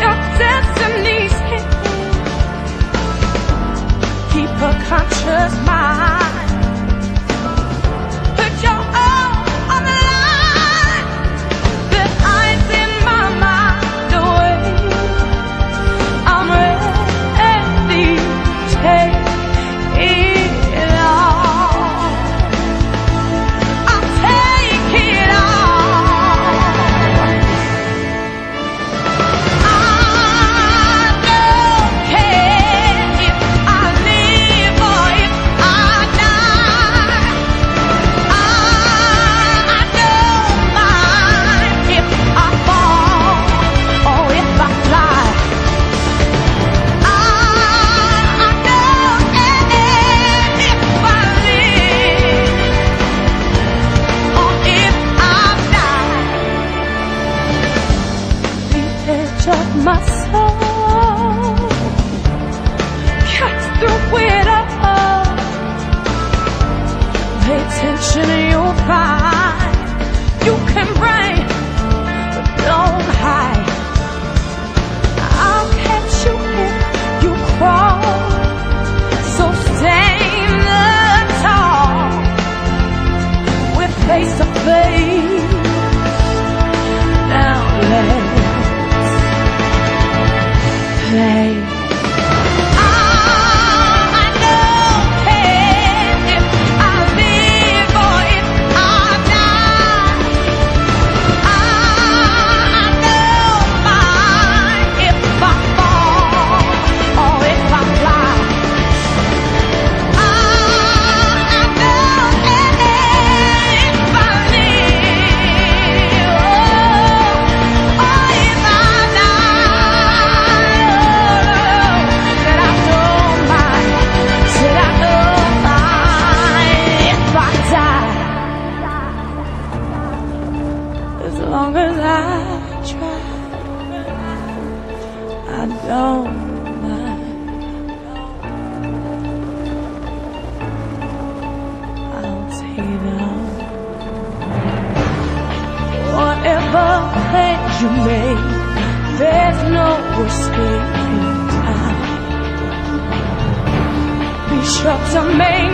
Your. Keep a conscious mind. much of my soul cuts through it all. Pay attention, you'll find you can breathe. play I don't mind. I'll take it all. whatever plans you make. There's no escape in time. Be sure to make.